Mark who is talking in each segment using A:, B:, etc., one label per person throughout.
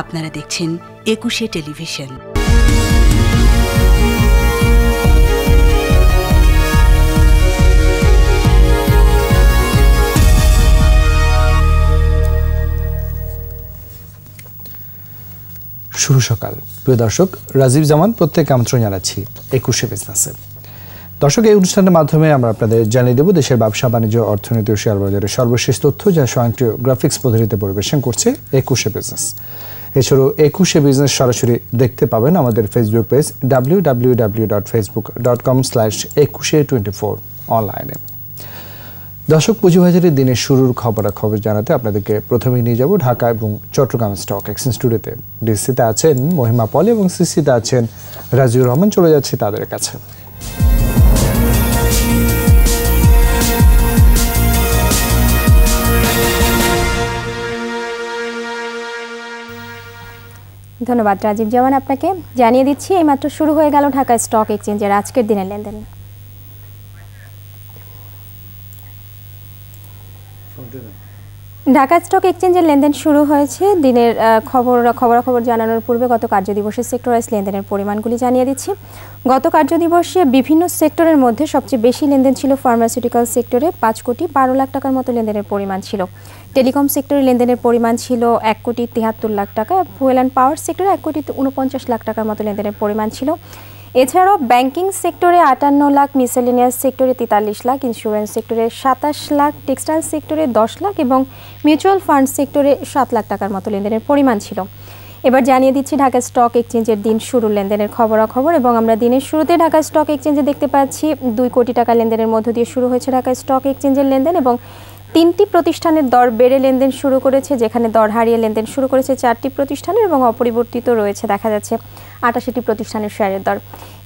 A: আপনারা দেখছেন একুশে টেলিভিশন।
B: শুভ সকাল। প্রিয় দর্শক, রাজীব জামান প্রত্যেক আমন্ত্রণ জানাচ্ছি একুশে বিজনেসে। দর্শক, এই অনুষ্ঠানের মাধ্যমে আমরা আপনাদের জানিয়ে দেব দেশের ব্যবসা, বাণিজ্য, অর্থনীতি ও শেয়ার বাজারের সর্বশেষ তথ্য যা স্বয়ংক্রিয় গ্রাফিক্স পদ্ধতিতে পরিবেশন করছে একুশে বিজনেস এছাড়াও একুশে বিজনেস সরাসরি দেখতে পাবেন আমাদের Facebook page W W W dot Facebook dot com slash Ekushey twenty four অনলাইনে দর্শক পুঁজিবাজারের দিনের শুরুর খবরাখবর জানাতে আপনাদেরকে প্রথমেই নিয়ে যাব ঢাকা এবং চট্টগ্রাম স্টক এক্সচেঞ্জ স্টুডিওতে ডিসিতে আছেন মহিমা পল এবং সিসিতে আছেন রাজিউর রহমান। চলে যাচ্ছে তাদের কাছে।
C: ধন্যবাদ রাজীব জামান আপনাকে। জানিয়ে দিচ্ছি, এইমাত্র শুরু হয়ে গেল ঢাকা স্টক এক্সচেঞ্জের আজকের দিনের লেনদেন। ঢাকা স্টক এক্সচেঞ্জের লেনদেন শুরু হয়েছে। দিনের খবর, খবরাখবর জানানোর পূর্বে গত কার্যদিবসের সেক্টরাইজ লেনদেনের পরিমাণগুলি জানিয়ে দিচ্ছি। গত কার্যদিবসে বিভিন্ন সেক্টরের মধ্যে সবচেয়ে বেশি লেনদেন ছিল ফার্মাসিউটিক্যাল সেক্টরে। পাঁচ কোটি বারো লাখ টাকার মতো লেনদেনের পরিমাণ ছিল। টেলিকম সেক্টরে লেনদেনের পরিমাণ ছিল এক কোটি তিয়াত্তর লাখ টাকা। ফুয়েল অ্যান্ড পাওয়ার সেক্টরে এক কোটি উনপঞ্চাশ লাখ টাকার মতো লেনদেনের পরিমাণ ছিল। এছাড়াও ব্যাংকিং সেক্টরে আটান্ন লাখ, মিসেলিনিয়াস সেক্টরে তেতাল্লিশ লাখ, ইন্স্যুরেন্স সেক্টরে সাতাশ লাখ, টেক্সটাইল সেক্টরে দশ লাখ এবং মিউচুয়াল ফান্ড সেক্টরে সাত লাখ টাকার মতো লেনদেনের পরিমাণ ছিল। এবার জানিয়ে দিচ্ছি ঢাকা স্টক এক্সচেঞ্জের দিন শুরু লেনদেনের খবরাখবর এবং আমরা দিনের শুরুতে ঢাকা স্টক এক্সচেঞ্জে দেখতে পাচ্ছি, দুই কোটি টাকা লেনদেনের মধ্য দিয়ে শুরু হয়েছে ঢাকা স্টক এক্সচেঞ্জের লেনদেন এবং তিনটি প্রতিষ্ঠানের দর বেড়ে লেনদেন শুরু করেছে, যেখানে দর হারিয়ে লেনদেন শুরু করেছে চারটি প্রতিষ্ঠানের এবং অপরিবর্তিত রয়েছে, দেখা যাচ্ছে আটাশিটি প্রতিষ্ঠানের শেয়ারের দর।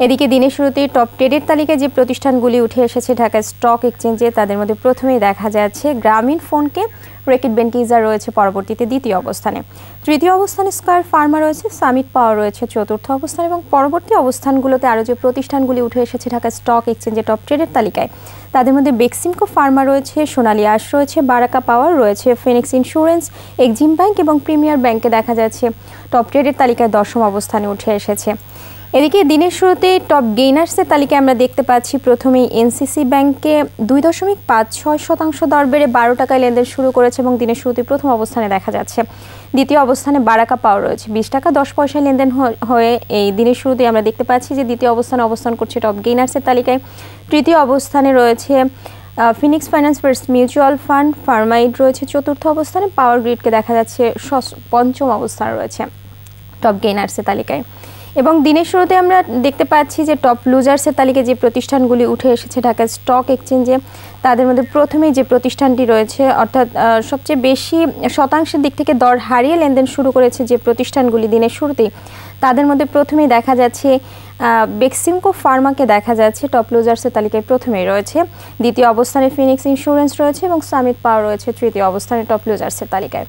C: এদিকে দিনের শুরুতেই টপ ট্রেডের তালিকায় যে প্রতিষ্ঠানগুলি উঠে এসেছে ঢাকা স্টক এক্সচেঞ্জে তাদের মধ্যে প্রথমেই দেখা যাচ্ছে গ্রামীণ ফোনকে, রেকিট বেন্টিজার রয়েছে পরবর্তীতে দ্বিতীয় অবস্থানে। তৃতীয় অবস্থানে স্কয়ার ফার্মা রয়েছে, সামিট পাওয়ার রয়েছে চতুর্থ অবস্থান এবং পরবর্তী অবস্থানগুলোতে আরও যে প্রতিষ্ঠানগুলি উঠে এসেছে ঢাকা স্টক এক্সচেঞ্জে টপ ট্রেডের তালিকায় তাদের মধ্যে বেক্সিমকো ফার্মা রয়েছে, সোনালী আশ রয়েছে, বারাকা পাওয়ার রয়েছে, ফিনিক্স ইন্স্যুরেন্স, এক্সিম ব্যাংক এবং প্রিমিয়ার ব্যাংকে দেখা যাচ্ছে। টপ ট্রেডের তালিকায় দশম অবস্থানে উঠে এসেছে। এদিকে দিনের শুরুতে টপ গেইনার্সের তালিকায় আমরা দেখতে পাচ্ছি প্রথমেই এনসিসি ব্যাংকে দুই দশমিক পাঁচ ছয় শতাংশ দর বেড়ে বারো টাকায় লেনদেন শুরু করেছে এবং দিনের শুরুতে প্রথম অবস্থানে দেখা যাচ্ছে। দ্বিতীয় অবস্থানে বারাকা পাওয়ার রয়েছে। বিশ টাকা দশ পয়সায় লেনদেন হয়ে এই দিনের শুরুতে আমরা দেখতে পাচ্ছি যে দ্বিতীয় অবস্থানে অবস্থান করছে টপ গেইনার্সের তালিকায়। তৃতীয় অবস্থানে রয়েছে Phoenix finance first mutual fund ফার্মাইড রয়েছে। চতুর্থ অবস্থানে পাওয়ার গ্রিডকে দেখা যাচ্ছে পঞ্চম অবস্থানে রয়েছে টপ গেইনার্সের তালিকায়। এবং দিনের শুরুতে আমরা দেখতে পাচ্ছি যে টপ লুজার্সের তালিকায় যে প্রতিষ্ঠানগুলি উঠে এসেছে, ঢাকা স্টক এক্সচেঞ্জে তাদের মধ্যে প্রথমেই যে প্রতিষ্ঠানটি রয়েছে, অর্থাৎ সবচেয়ে বেশি শতাংশের দিক থেকে দর হারিয়ে লেনদেন শুরু করেছে যে প্রতিষ্ঠানগুলি দিনের শুরুতেই। তাদের মধ্যে প্রথমেই দেখা যাচ্ছে বেক্সিমকো ফার্মাকে দেখা যাচ্ছে টপ লুজার্সের তালিকায় প্রথমেই রয়েছে। দ্বিতীয় অবস্থানে ফিনিক্স ইন্স্যুরেন্স রয়েছে এবং সামিট পাওয়ার রয়েছে, তৃতীয় অবস্থানে টপ লুজার্সের তালিকায়।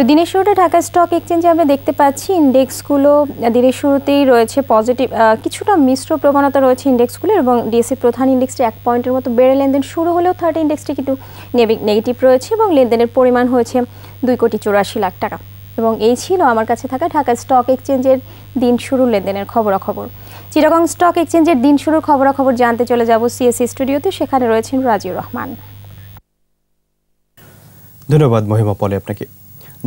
C: তো দিনের শুরুতে ঢাকা স্টক এক্সচেঞ্জে আমরা দেখতে পাচ্ছি ইন্ডেক্সগুলো দিনের শুরুতেই রয়েছে পজিটিভ কিছুটা মিশ্র প্রবণতা রয়েছে ইন্ডেক্সগুলো এবং ডিএসসি প্রধান ইন্ডেক্সটি এক পয়েন্টের মতো বেড়ে লেনদেন শুরু হলেও থার্ড ইন্ডেক্সটি কিন্তু নেগেটিভ রয়েছে এবং লেনদেনের পরিমাণ হয়েছে দুই কোটি চুরাশি লাখ টাকা। এবং এই ছিল আমার কাছে থাকা ঢাকা স্টক এক্সচেঞ্জের দিন শুরু লেনদেনের খবরাখবর। চিটাগং স্টক এক্সচেঞ্জের দিন শুরুর খবরাখবর জানতে চলে যাব সিএসসি স্টুডিওতে সেখানে রয়েছেন রাজিউর রহমান।
D: ধন্যবাদ মহিমা পলে আপনাকে।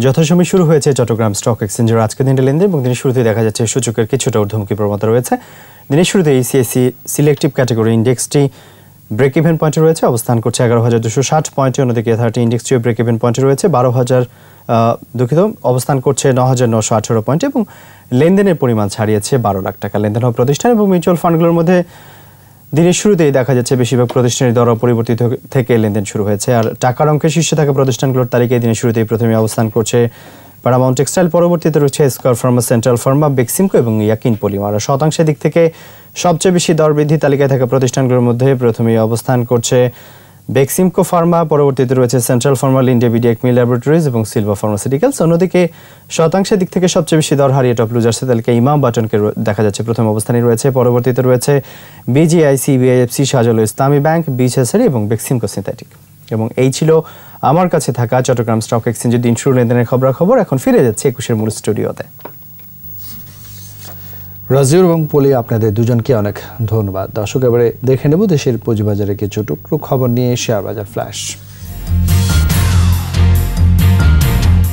D: যথাসময় শুরু হয়েছে চট্টগ্রাম স্টক এক্সচেঞ্জের আজকের দিনের লেনদেন এবং দিনের শুরুতে দেখা যাচ্ছে সূচকের কিছুটা ঊর্ধ্বমুখী প্রবণতা রয়েছে। দিনের শুরুতে এই সিএসসি সিলেক্টিভ ক্যাটাগরি ইন্ডেক্সটি ব্রেক ইভেন পয়েন্টে রয়েছে, অবস্থান করছে এগারো হাজার দুশো ষাট পয়েন্টে অন্যদিকে থার্টি ইন্ডেক্সটিও ব্রেক ইভেন পয়েন্টে রয়েছে, বারো হাজার দুঃখিত, অবস্থান করছে ন হাজার নশো আঠেরো পয়েন্ট এবং লেনদেনের পরিমাণ ছাড়িয়েছে বারো লাখ টাকা। লেনদেন হওয়া প্রতিষ্ঠান এবং মিউচুয়াল ফান্ডগুলোর মধ্যে দিনের শুরুতেই দেখা যাচ্ছে বেশিরভাগ প্রতিষ্ঠানের দর পরিবর্তিত থেকে লেনদেন শুরু হয়েছে। আর টাকার অঙ্কের শীর্ষে থাকা প্রতিষ্ঠানগুলোর তালিকায় দিনের শুরুতেই প্রথমে অবস্থান করছে প্যারামাউন্ট টেক্সটাইল পরবর্তীতে রয়েছে square pharma central pharma Beximco এবং ইয়াকিন পলিমার শতাংশের দিক থেকে সবচেয়ে বেশি দর বৃদ্ধি তালিকায় থাকা প্রতিষ্ঠানগুলোর মধ্যে প্রথমেই অবস্থান করছে বেক্সিমকো ফার্মা পরবর্তীতে রয়েছে সেন্ট্রাল ফার্মাল ইন্ডিয়া বিডিএকমি ল্যাবরেটরিজ এবং সিলভা ফার্মাসিউটিক্যালস অন্যদিকে শতাংশের দিক থেকে সবচেয়ে বেশি দর হারিয়ে টপ লুজার্সের তালিকায় ইমাম বাটনকে দেখা যাচ্ছে, প্রথম অবস্থানে রয়েছে। পরবর্তীতে রয়েছে বিজিআই সিবিআইএফসি শাহজাল ইসলামী ব্যাংক বিচএসআরি এবং বেক্সিমকো সিনথেটিক এবং এই ছিল আমার কাছে থাকা চট্টগ্রাম স্টক এক্সচেঞ্জের দিন শুরু লেনদেনের খবরাখবর। এখন ফিরে যাচ্ছে একুশের মূল স্টুডিওতে।
B: রাজিউর এবং পলি, আপনাদের দুজনকে অনেক ধন্যবাদ। দর্শক, এবারে দেখে নেব দেশের পুঁজিবাজারে কিছু টুকরো খবর নিয়ে শেয়ার বাজার ফ্ল্যাশ।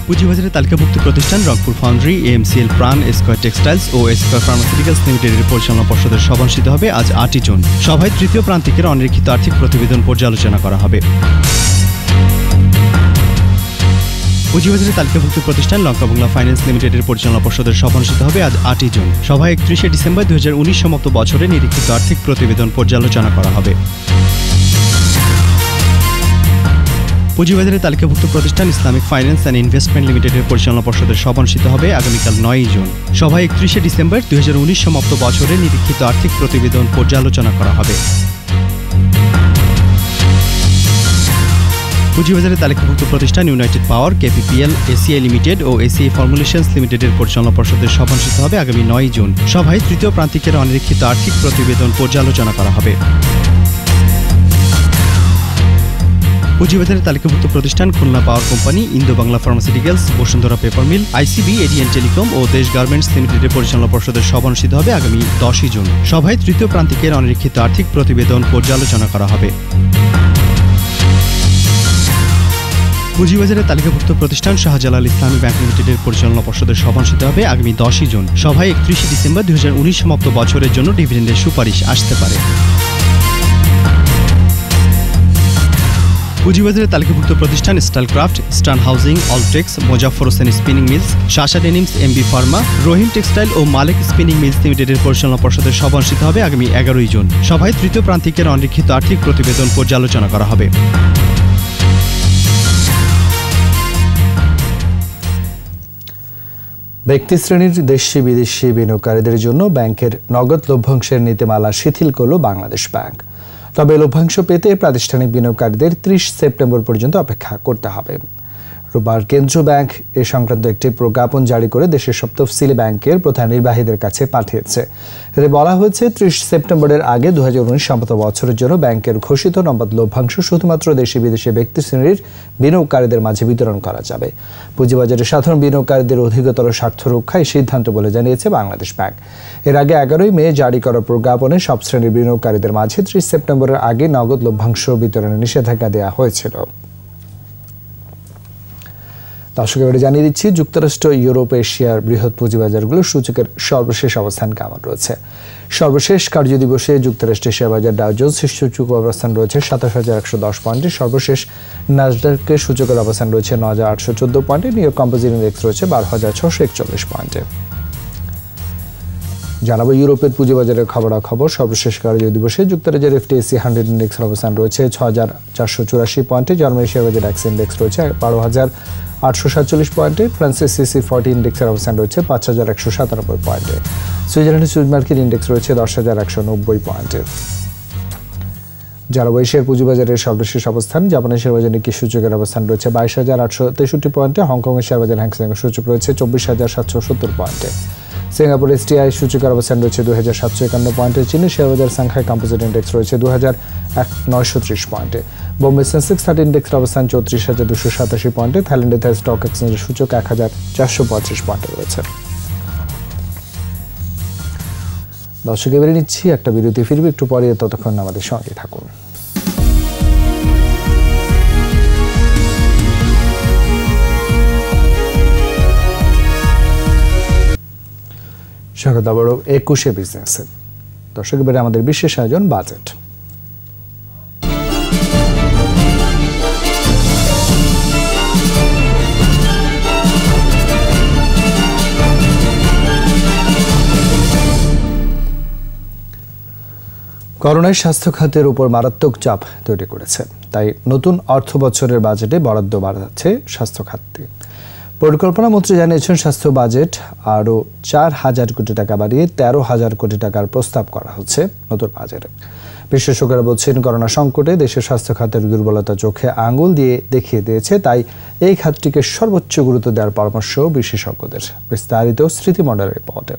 E: পুঁজিবাজারে তালিকাভুক্ত প্রতিষ্ঠান Rangpur foundry MCL Pran square textiles ও স্কয়ার ফার্মাসিউটিক্যালস লিমিটেডের পরিচালনা পর্ষদের সভা অনুষ্ঠিত হবে আজ আটই জুন। সভায় তৃতীয় প্রান্তিকের অনিরীক্ষিত আর্থিক প্রতিবেদন পর্যালোচনা করা হবে। পুঁজিবাজারে তালিকাভুক্ত প্রতিষ্ঠান লঙ্কা বাংলা ফাইন্যান্স লিমিটেডের পরিচালনা পর্ষদের সভা অনুষ্ঠিত হবে আজ আটই জুন। সভায় একত্রিশে ডিসেম্বর দুই হাজার উনিশ সমাপ্ত বছরে নিরীক্ষিত আর্থিক প্রতিবেদন পর্যালোচনা করা হবে। পুঁজিবাজারে তালিকাভুক্ত প্রতিষ্ঠান ইসলামিক ফাইন্যান্স অ্যান্ড ইনভেস্টমেন্ট লিমিটেডের পরিচালনা পর্ষদের সভা অনুষ্ঠিত হবে আগামীকাল নয়ই জুন। সভায় একত্রিশে ডিসেম্বর দুই হাজার উনিশ সমাপ্ত বছরে নিরীক্ষিত আর্থিক প্রতিবেদন পর্যালোচনা করা হবে। পুঁজিবাজারে তালিকাভুক্ত প্রতিষ্ঠান united power, KPPL, ACI limited ও এসিআই ফর্মুলেশনস লিমিটেডের পরিচালনা পর্ষদের সভা অনুষ্ঠিত হবে আগামী নয় জুন। সভায় তৃতীয় প্রান্তিকের অনিরীক্ষিত আর্থিক প্রতিবেদন পর্যালোচনা করা হবে। পুঁজিবাজারে তালিকাভুক্ত প্রতিষ্ঠান Khulna power company, Indo Bangla pharmaceuticals, Bashundhara paper mill, ICB, ADN telecom ও দেশ গার্মেন্টস লিমিটেডের পরিচালনা পর্ষদের সভা অনুষ্ঠিত হবে আগামী দশই জুন। সভায় তৃতীয় প্রান্তিকের অনিরীক্ষিত আর্থিক প্রতিবেদন পর্যালোচনা করা হবে। পুঁজিবাজারে তালিকাভুক্ত প্রতিষ্ঠান শাহজালাল ইসলামী ব্যাংক লিমিটেডের পরিচালনা পর্ষদের সভা অনুষ্ঠিত হবে আগামী দশই জুন। সভায় একত্রিশে ডিসেম্বর দু হাজার উনিশ সমাপ্ত বছরের জন্য ডিভিডেন্ডের সুপারিশ আসতে পারে। পুঁজিবাজারে তালিকাভুক্ত প্রতিষ্ঠান Stylecraft stern housing Alltex Mozaffar Hossain spinning mills, Shasha denims, MB pharma, Rahim textile ও মালিক স্পিনিং মিলস লিমিটেডের পরিচালনা পর্ষদের সভা অনুষ্ঠিত হবে আগামী এগারোই জুন। সভায় তৃতীয় প্রান্তিকের অনিরীক্ষিত আর্থিক প্রতিবেদন পর্যালোচনা করা হবে।
B: ব্যক্তি শ্রেণির দেশি বিদেশি বিনিয়োগকারীদের জন্য ব্যাংকের নগদ লভ্যাংশের নীতিমালা শিথিল করল বাংলাদেশ ব্যাংক। তবে লভ্যাংশ পেতে প্রাতিষ্ঠানিক বিনিয়োগকারীদের ত্রিশ সেপ্টেম্বর পর্যন্ত অপেক্ষা করতে হবে। রোববার কেন্দ্রীয় ব্যাংক এ সংক্রান্ত একটি প্রজ্ঞাপন জারি করে দেশের সব তফসিলি ব্যাংকের প্রধান নির্বাহীদের কাছে পাঠিয়েছে। এতে বলা হয়েছে, ত্রিশ সেপ্টেম্বরের আগে দু হাজার উনিশ সম্মত বছরের জন্য ব্যাংকের ঘোষিত নগদ লভ্যাংশ শুধুমাত্র দেশি বিদেশি ব্যক্তি শ্রেণির বিনিয়োগকারীদের মাঝে বিতরণ করা যাবে। পুঁজিবাজারে সাধারণ বিনিয়োগকারীদের অধিকতর স্বার্থ রক্ষায় সিদ্ধান্ত বলে জানিয়েছে বাংলাদেশ ব্যাংক। এর আগে এগারোই মে জারি করা প্রজ্ঞাপনে সব শ্রেণির বিনিয়োগকারীদের মাঝে ত্রিশ সেপ্টেম্বরের আগে নগদ লভ্যাংশ বিতরণের নিষেধাজ্ঞা দেওয়া হয়েছিল। দর্শক এবারে জানিয়ে দিচ্ছি, যুক্তরাষ্ট্র, ইউরোপ, এশিয়ার বৃহৎ পুঁজিবাজারগুলোর সূচকের সর্বশেষ অবস্থান কেমন রয়েছে? সর্বশেষ কার্যদিবসে যুক্তরাষ্ট্রের শেয়ার বাজার ডাও জোন্স শীর্ষ সূচক অবস্থান রয়েছে সাতাশ হাজার একশো দশ পয়েন্টে। সর্বশেষ নাজডাকের সূচকের অবস্থান রয়েছে ন হাজার আটশো চোদ্দ পয়েন্টে। নিউ কম্পোজিট ইন্ডেক্স রয়েছে বারো হাজার ছশো একচল্লিশ পয়েন্টে। জানাব ইউরোপের পুঁজিবাজারের খবরাখবর সর্বশেষ কার্য দিবসে যুক্তরাজ্যের এফটিএসি হান্ড্রেড ইন্ডেক্সের অবস্থান রয়েছে। ছ হাজার চারশো চুরাশি পয়েন্টে জার্মানি শেয়ার বাজার এক্স ইন্ডেক্স রয়েছে। বারো হাজার আটশো সাতচল্লিশ পয়েন্টে ফ্রান্সের সিসি ফর্টি ইন্ডেক্সের অবস্থান রয়েছে পাঁচ হাজার একশো সাতানব্বই পয়েন্টে। সুইজারল্যান্ডের সুইজ মার্কেট ইন্ডেক্স রয়েছে দশ হাজার একশো নব্বই পয়েন্টে। জানাব এশিয়ার পুঁজিবাজারের সর্বশেষ অবস্থান। জাপানের শেয়ার বাজার নিকি সূচকের অবস্থান রয়েছে? বাইশ হাজার আটশো তেষট্টি পয়েন্টে। হংকংয়ের শেয়ার বাজার হ্যাংসেং সূচক রয়েছে চব্বিশ হাজার সাতশো সত্তর পয়েন্টে। সিঙ্গাপুর এসটিআই সূচকের অবস্থান রয়েছে দু হাজার সাতশো একান্ন পয়েন্টে। চীনে শেয়ার বাজার সাংহাই কম্পোজিট ইন্ডেক্স রয়েছে দু হাজার এক নয়শো ত্রিশ পয়েন্টে। বোম্বে সেন্সেক্স থার্টি ইন্ডেক্সের অবস্থান চৌত্রিশ হাজার দুশো সাতাশি পয়েন্টে। থাইল্যান্ডের থাই স্টক এক্সচেঞ্জের সূচক এক হাজার চারশো পঁয়ত্রিশ পয়েন্টে রয়েছে। দর্শক, এবারে নিচ্ছি একটা বিরতি, ফিরবে একটু পরে, ততক্ষণ আমাদের সঙ্গে থাকুন। স্বাগত আবারও একুশে বিজনেসে। দর্শক, এবারে আমাদের বিশেষ আয়োজন বাজেট। করোনায় স্বাস্থ্য খাতের উপর মারাত্মক চাপ তৈরি করেছে। তাই নতুন অর্থ বছরের বাজেটে বরাদ্দ বাড়াচ্ছে স্বাস্থ্য খাতে পরিকল্পনা মন্ত্রী জানিয়েছেন, স্বাস্থ্য বাজেট আরও চার হাজার কোটি টাকা বাড়িয়ে তেরো হাজার কোটি টাকার প্রস্তাব করা হচ্ছে নতুন বাজেটে। বিশেষজ্ঞরা বলছেন, করোনা সংকটে দেশের স্বাস্থ্য খাতের দুর্বলতা চোখে আঙুল দিয়ে দেখিয়ে দিয়েছে, তাই এই খাতটিকে সর্বোচ্চ গুরুত্ব দেওয়ার পরামর্শ বিশেষজ্ঞদের। বিস্তারিত স্মৃতিমণ্ডলের রিপোর্টে।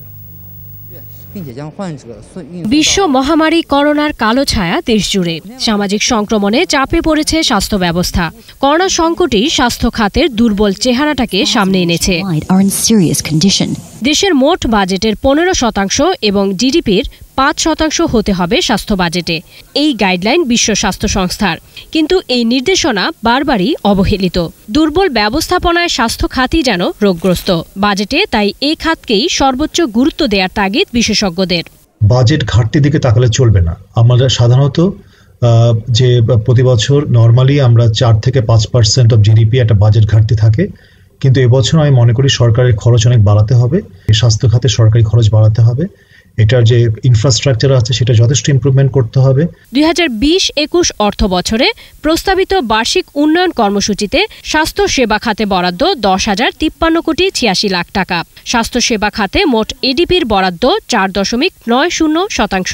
F: বিশ্ব মহামারী করোনার কালো ছায়া দেশ জুড়ে। সামাজিক সংক্রমণে চাপে পড়েছে স্বাস্থ্য ব্যবস্থা। করোনা সংকটই স্বাস্থ্য খাতের দুর্বল চেহারাটাকে সামনে এনেছে. দেশের মোট বাজেটের পনেরো শতাংশ এবং জিডিপির পাঁচ শতাংশ হতে হবে স্বাস্থ্য বাজেটে। এই গাইডলাইন বিশ্ব স্বাস্থ্য সংস্থার। কিন্তু এই নির্দেশনা বারবারই অবহেলিত। দুর্বল ব্যবস্থাপনায় স্বাস্থ্য খাতই যেন রোগগ্রস্ত। বাজেটে তাই এই খাতকেই সর্বোচ্চ গুরুত্ব দেওয়ার তাগিদ বিশেষজ্ঞদের।
G: বাজেট ঘাটতির দিকে তাকালে চলবে না। আমরা সাধারণত যে প্রতি বছর নর্মালি আমরা চার থেকে পাঁচ পার্সেন্ট অফ জিডিপি একটা বাজেট ঘাটতি থাকে। কিন্তু এবছর আমি মনে করি সরকারের খরচ অনেক বাড়াতে হবে। স্বাস্থ্য খাতে সরকারি খরচ বাড়াতে হবে। এটার যে ইনফ্রাস্ট্রাকচার আছে সেটা যথেষ্ট ইমপ্রুভমেন্ট করতে হবে।
F: দুই হাজার বিশ একুশ অর্থ বছরে প্রস্তাবিত বার্ষিক উন্নয়ন কর্মসূচিতে স্বাস্থ্য সেবা খাতে বরাদ্দ দশ হাজার তিপ্পান্ন কোটি ছিয়াশি লাখ টাকা। স্বাস্থ্য সেবা খাতে মোট এডিপির বরাদ্দ চার দশমিক নয় শূন্য শতাংশ।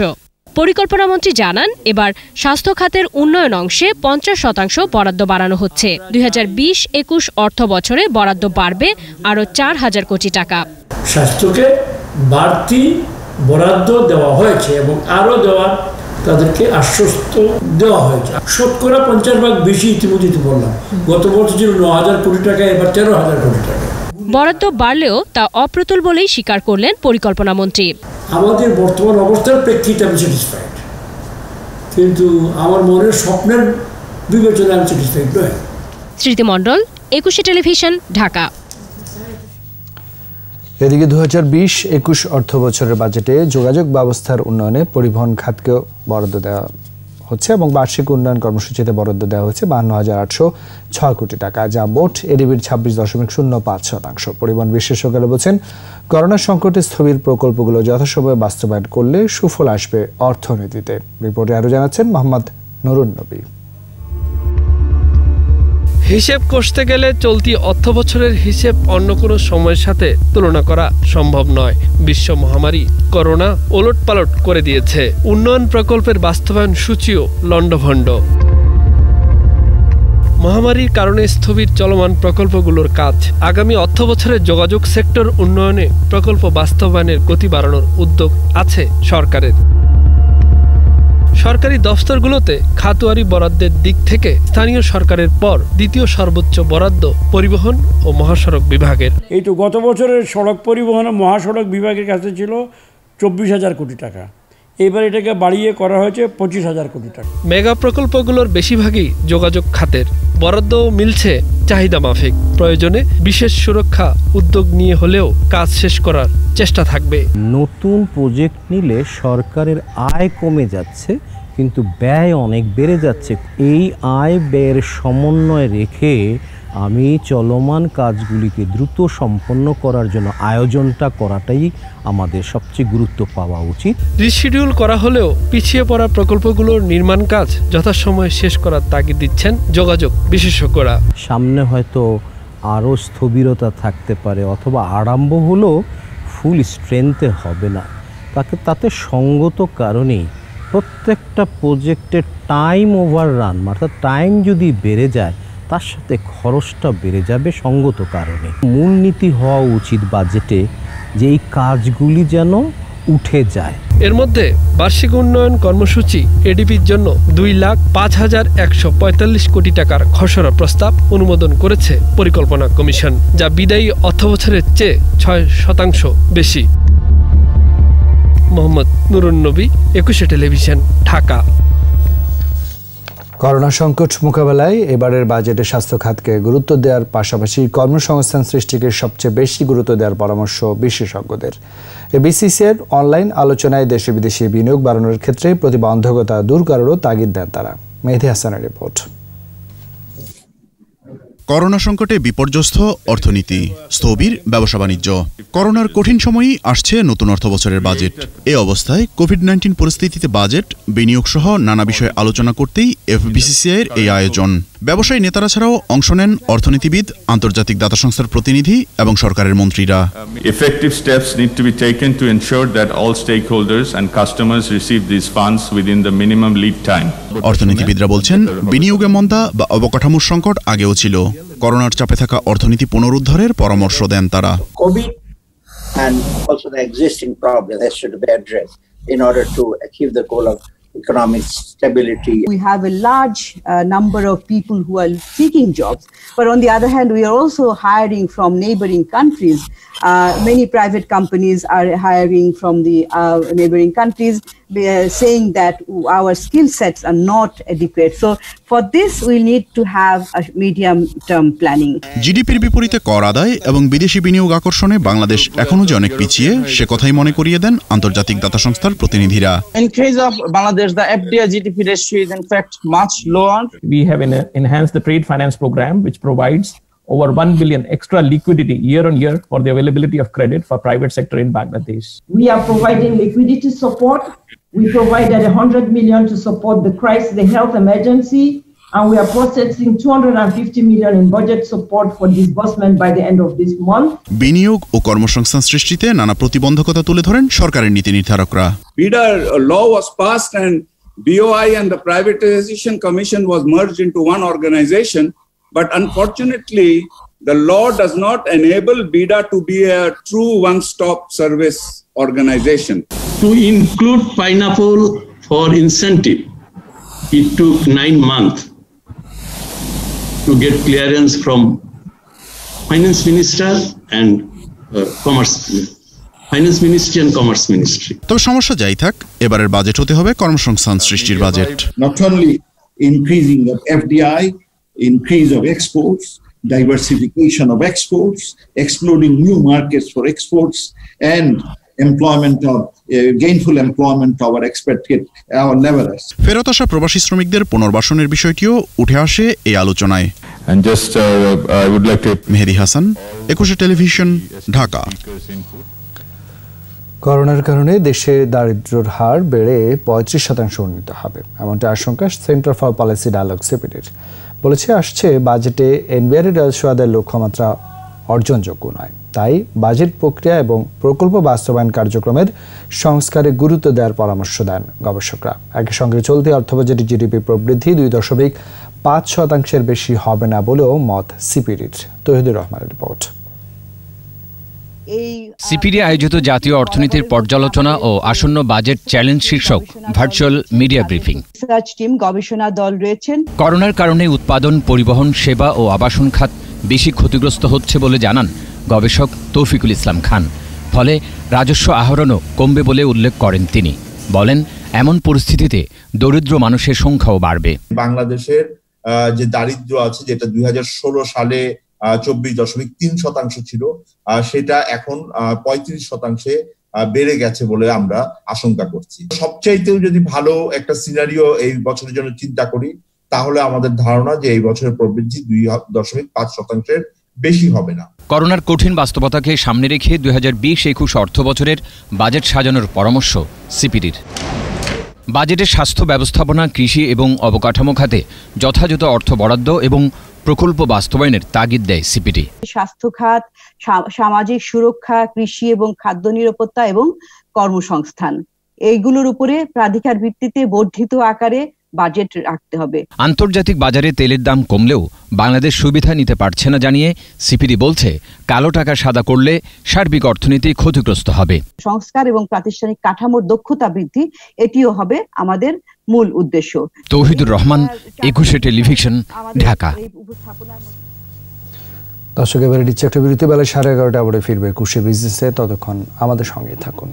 F: পরিকল্পনামন্ত্রী জানান এবার স্বাস্থ্য খাতের উন্নয়ন অংশে পঞ্চাশ শতাংশ বরাদ্দ বাড়ানো হচ্ছে। দুই হাজার বিশ একুশ অর্থ বছরে বরাদ্দ বাড়বে আরও চার হাজার কোটি টাকা।
H: স্বাস্থ্যকে বাড়তি বরাদ্দ দেওয়া হয়েছে এবং আরও দেওয়ার তাদেরকে আশ্বস্ত দেওয়া হয়েছে। শতকরা পঞ্চাশ ভাগ বেশি ইতিমধ্যে তো বললাম। গত বছর ছিল ন হাজার কোটি টাকা এবার তেরো হাজার কোটি টাকা।
F: বরাদ্দ বাড়লেও তা অপ্রতুল বলেই স্বীকার করলেন পরিকল্পনামন্ত্রী
H: আমাদের বর্তমান অবস্থার প্রেক্ষিতে আমি স্যাটিসফাইড কিন্তু আমার মনের স্বপ্নের বিবেচনায় আমি স্যাটিসফাইড নয়
F: স্মৃতিমণ্ডল একুশে টেলিভিশন ঢাকা।
B: এদিকে দু হাজার বিশ একুশ অর্থ বছরের বাজেটে যোগাযোগ ব্যবস্থার উন্নয়নে পরিবহন খাতকেও বরাদ্দ দেওয়া হচ্ছে এবং বার্ষিক উন্নয়ন কর্মসূচিতে বরাদ্দ দেওয়া হয়েছে বান্ন হাজার আটশো ছয় কোটি টাকা, যা মোট এডিবির ছাব্বিশ দশমিক শূন্য পাঁচ শতাংশ। পরিবহন বিশেষজ্ঞরা বলছেন, করোনা সংকটে স্থবির প্রকল্পগুলো যথাসময়ে বাস্তবায়ন করলে সুফল আসবে অর্থনীতিতে। রিপোর্টে আরও জানাচ্ছেন মোহাম্মদ নুরুন নবী।
I: হিসেব কষতে গেলে চলতি অর্থ বছরের হিসেব অন্য কোনো সময়ের সাথে তুলনা করা সম্ভব নয়। বিশ্ব মহামারী করোনা ওলটপালট করে দিয়েছে। উন্নয়ন প্রকল্পের বাস্তবায়ন সূচিও লণ্ডভণ্ড। মহামারীর কারণে স্থবির চলমান প্রকল্পগুলোর কাজ। আগামী অর্থ বছরের যোগাযোগ সেক্টর উন্নয়নে প্রকল্প বাস্তবায়নের গতি বাড়ানোর উদ্যোগ আছে সরকারের। সরকারি দফতরগুলোতে খাতুয়ারি বরাদ্দের দিক থেকে স্থানীয় সরকারের পর দ্বিতীয় সর্বোচ্চ বরাদ্দ পরিবহন ও মহাসড়ক বিভাগের।
H: এই তো গত বছরের সড়ক পরিবহন ও মহাসড়ক বিভাগের কাছে ছিল চব্বিশ হাজার কোটি টাকা। এবার এটাকে বাড়িয়ে করা হয়েছে পঁচিশ হাজার কোটি টাকা।
I: মেগা প্রকল্পগুলোর বেশিরভাগই যোগাযোগ খাতের। বরাদ্দ মিলছে চাহিদা মাফিক। প্রয়োজনে বিশেষ সুরক্ষা উদ্যোগ নিয়ে হলেও কাজ শেষ করার চেষ্টা থাকবে।
J: নতুন প্রজেক্ট নিলে সরকারের আয় কমে যাচ্ছে, কিন্তু ব্যয় অনেক বেড়ে যাচ্ছে। এই আয় ব্যয়ের সমন্বয় রেখে আমি চলমান কাজগুলিকে দ্রুত সম্পন্ন করার জন্য আয়োজনটা করাটাই আমাদের সবচেয়ে গুরুত্ব পাওয়া উচিত।
I: রিশিডিউল করা হলেও পিছিয়ে পড়া প্রকল্পগুলোর নির্মাণ কাজ যথাসময়ে শেষ করার তাগিদ দিচ্ছেন যোগাযোগ বিশেষজ্ঞরা।
J: সামনে হয়তো আরও স্থবিরতা থাকতে পারে অথবা আরম্ভ হলেও ফুল স্ট্রেংথে হবে না। তাকে তাতে সঙ্গত কারণেই প্রত্যেকটা প্রজেক্টের টাইম ওভার রান অর্থাৎ টাইম যদি বেড়ে যায় তার সাথে খরচটা বেড়ে যাবে সঙ্গত কারণে। মূলনীতি হওয়া উচিত বাজেটে যে এই কাজগুলি যেন উঠে যায়।
I: এর মধ্যে বার্ষিক উন্নয়ন কর্মসূচি এডিপির জন্য দুই লাখ পাঁচ হাজার একশো পঁয়তাল্লিশ কোটি টাকার খসড়া প্রস্তাব অনুমোদন করেছে পরিকল্পনা কমিশন, যা বিদায়ী অর্থবছরের চেয়ে ছয় শতাংশ বেশি। মোহাম্মদ নুরুন্নবী একুশে টেলিভিশন, ঢাকা।
B: করোনা সংকট মোকাবেলায় এবারের বাজেটে স্বাস্থ্য খাতকে গুরুত্ব দেওয়ার পাশাপাশি কর্মসংস্থান সৃষ্টিকে সবচেয়ে বেশি গুরুত্ব দেওয়ার পরামর্শ বিশেষজ্ঞদের। বিসিসিআর অনলাইন আলোচনায় দেশে বিদেশে বিনিয়োগ বাড়ানোর ক্ষেত্রে প্রতিবন্ধকতা দূর করারও তাগিদ দেন তারা। মেহেদি হাসানের রিপোর্ট।
K: করোনা সংকটে বিপর্যস্ত অর্থনীতি স্থবির ব্যবসা বাণিজ্য। করোনার কঠিন সময়ই আসছে নতুন অর্থবছরের বাজেট। এ অবস্থায় কোভিড নাইন্টিন পরিস্থিতিতে বাজেট বিনিয়োগ সহ নানা বিষয়ে আলোচনা করতেই এফবিসিসিআই এর এই আয়োজন। ব্যবসায়ী নেতারা ছাড়াও অংশ নেন অর্থনীতিবিদ আন্তর্জাতিক দাতা সংস্থার প্রতিনিধি এবং সরকারের মন্ত্রীরা।
L: Effective steps need to be taken to ensure that all stakeholders and customers receive these funds within the minimum lead time.
K: অর্থনীতিবিদরা বলছেন বিনিয়োগে মন্দা বা অবকাঠামোর সংকট আগেও ছিল। করোনার চাপে থাকা অর্থনীতি পুনরুদ্ধারের পরামর্শ দেন তারা
M: also the existing problem that should be addressed in order to achieve the goal of economic stability.
N: We have a large uh, number of people who are seeking jobs, but on the other hand, we are also hiring from neighboring countries. Uh, many private companies are hiring from the uh, neighboring countries, uh, saying that our skill sets are not adequate. So, for this, we need to have a medium term planning.
K: জিডিপির বিপরীতে কর আদায় এবং বিদেশি বিনিয়োগ আকর্ষণে বাংলাদেশ এখনও যে অনেক পিছিয়ে সে কথাই মনে করিয়ে দেন আন্তর্জাতিক দাতা সংস্থার প্রতিনিধিরা
O: In case of Bangladesh, the FDI GDP ratio is in fact much lower.
P: We have en- enhanced the trade finance program, which provides over 1 billion extra liquidity year on year for the availability of credit for private sector in Bangladesh.
Q: We are providing liquidity support. We provided 100 million to support the crisis, the health emergency, and we are processing 250 million in budget support for disbursement by the end of this month.
K: বিনিয়োগ ও কর্মসংস্থান সৃষ্টিতে নানা প্রতিবন্ধকতা তুলে ধরেন সরকারের নীতি নির্ধারকরা
R: BIDA law was passed and BOI and the Privatization Commission was merged into one organization. But unfortunately, the law does not enable BIDA to be a true one-stop service organization.
S: To include pineapple for incentive, it took nine months to get clearance from finance minister and uh, commerce finance ministry and commerce ministry
K: তবে সমস্যা যাই থাক এবারের budget হতে হবে কর্মসংস্থান সৃষ্টির budget
T: not only increasing of FDI, increase of exports, diversification of exports, exploring new markets for exports, and employment of uh, gainful employment our expected our laborers.
K: ফেরত আসা প্রবাসী শ্রমিকদের পুনর্বাসনের বিষয়টিও উঠে আসে এই আলোচনায়
L: And just, uh, I would like to
K: Mehedi Hasan একুশে টেলিভিশন ঢাকা
B: করোনার কারণে দেশে দারিদ্র্যের হার বেড়ে পঁয়ত্রিশ শতাংশ উন্নীত হবে এমনটা আশঙ্কা সেন্টার ফর পলিসি ডায়ালগ সিপিডির বলেছে, আসছে, বাজেটে এনবিআরের রাজস্ব আদায়ের লক্ষ্যমাত্রা অর্জনযোগ্য নয়। তাই বাজেট প্রক্রিয়া এবং প্রকল্প বাস্তবায়ন কার্যক্রমের সংস্কারে গুরুত্ব দেওয়ার পরামর্শ দেন গবেষকরা। একই সঙ্গে চলতি অর্থবাজেটে জিডিপি প্রবৃদ্ধি দুই দশমিক পাঁচ শতাংশের বেশি হবে না বলেও মত সিপিডির। তহিদুর রহমানের রিপোর্ট।
U: সিপিডি আয়োজিত জাতীয় অর্থনীতির পর্যালোচনা ও আসন্ন বাজেট চ্যালেঞ্জ শীর্ষক virtual media briefing.
N: Research team গবেষণা দল রয়েছেন।
U: করোনার কারণে উৎপাদন পরিবহন সেবা ও আবাসন খাত বেশি ক্ষতিগ্রস্ত হচ্ছে বলে জানান গবেষক তৌফিকুল ইসলাম খান। ফলে রাজস্ব আহরণও কমবে বলে উল্লেখ করেন তিনি। বলেন এমন পরিস্থিতিতে দরিদ্র মানুষের সংখ্যাও বাড়বে।
V: বাংলাদেশের আহ, যে দারিদ্র আছে যেটা দুই হাজার ষোলো সালে চব্বিশ দশমিক তিন শতাংশ ছিল। সেটা এখন পঁয়ত্রিশ শতাংশে বেড়ে গেছে বলে আমরা আশঙ্কা করছি। সবচাইতেও যদি ভালো একটা সিনারিও এই বছরের জন্য চিন্তা করি, তাহলে আমাদের ধারণা যে এই বছরের প্রবৃদ্ধি দুই দশমিক পাঁচ শতাংশের বেশি হবে না।
U: করোনার কঠিন বাস্তবতাকে সামনে রেখে দুই হাজার বিশ একুশ অর্থ বছরের বাজেট সাজানোর পরামর্শ সিপিডির। বাজেটের স্বাস্থ্য ব্যবস্থাপনা, কৃষি এবং অবকাঠামো খাতে যথাযথ অর্থ বরাদ্দ এবং প্রকল্প বাস্তবায়নের তাগিদ দেয় সিপিডি।
N: স্বাস্থ্য খাত, সা- সামাজিক সুরক্ষা, কৃষি এবং খাদ্য নিরাপত্তা এবং কর্মসংস্থান। এইগুলোর উপরে প্রাধিকার ভিত্তিতে বর্ধিত আকারে বাজেট রাখতে হবে।
U: আন্তর্জাতিক বাজারে তেলের দাম কমলেও বাংলাদেশ সুবিধা নিতে পারছে না জানিয়ে সিপিডি বলছে কালো টাকা সাদা করলে সার্বিক অর্থনীতি ক্ষতিগ্রস্ত হবে।
N: সংস্কার এবং প্রাতিষ্ঠানিক কাঠামোর দক্ষতা বৃদ্ধি এটিও হবে আমাদের মূল উদ্দেশ্য।
U: তৌহিদুর রহমান একুশে টেলিভিশন ঢাকা।
B: দর্শক এবারে নিচ্ছে একটা বিরতি বেলা সাড়ে এগারোটা আবার ফিরবে কুশে বিজনেসে ততক্ষণ আমাদের সঙ্গে থাকুন।